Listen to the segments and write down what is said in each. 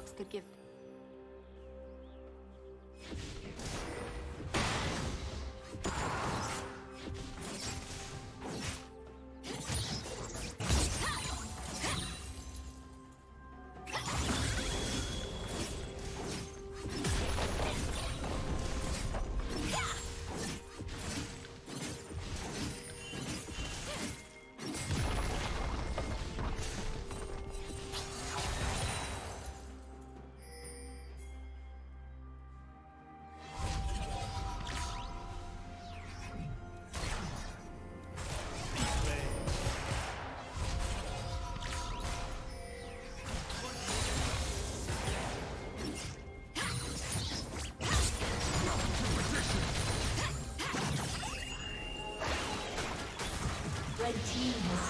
Бакстерків. Shut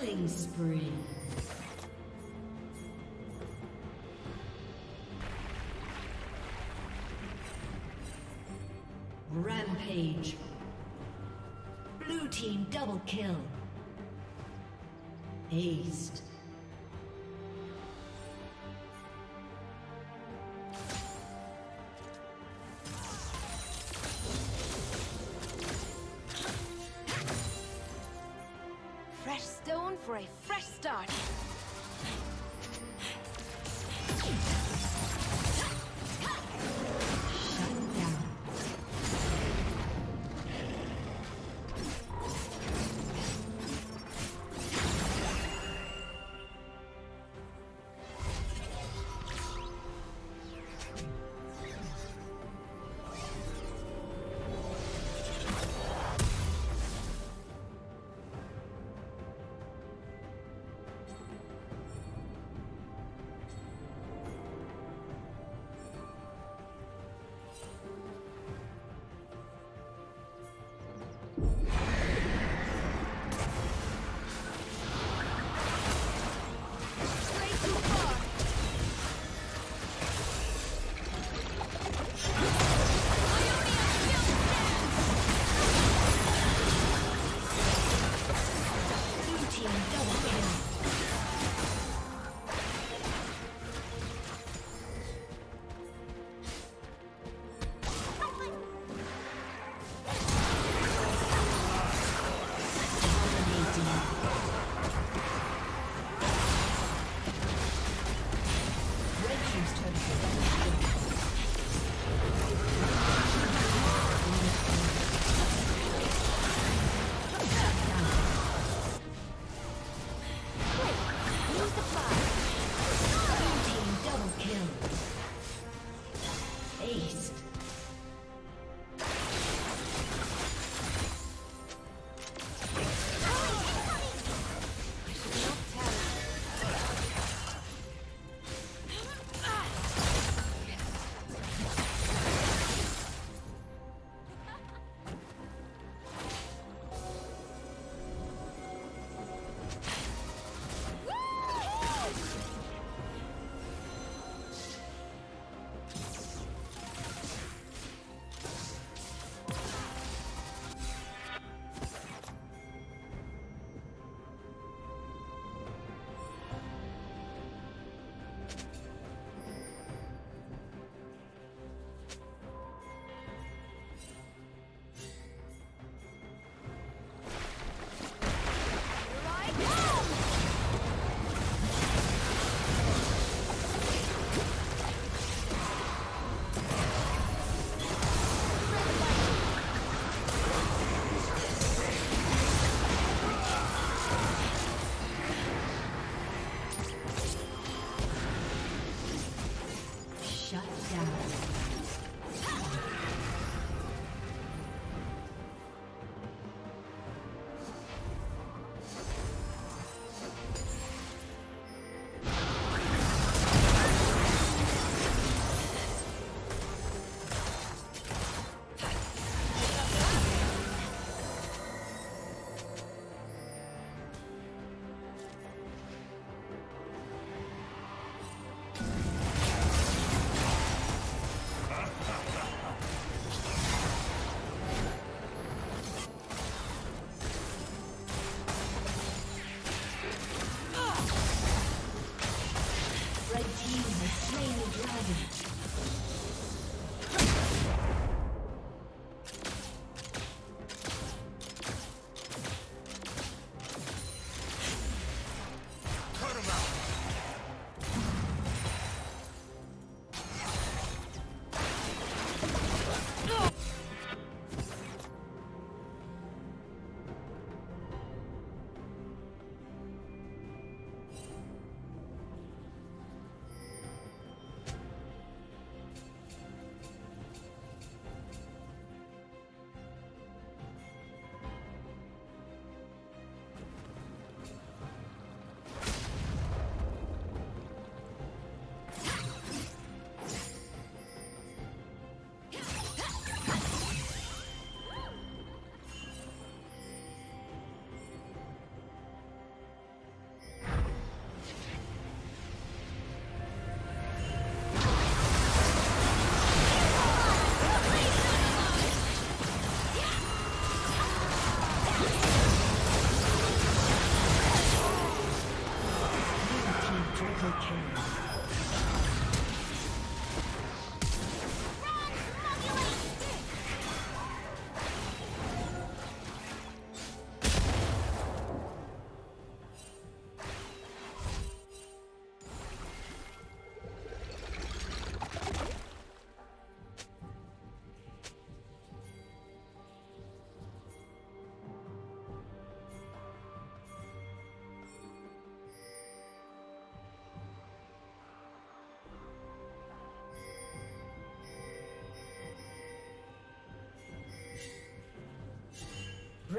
Killing spree. Rampage. Blue team double kill. Aced.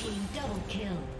team double kill.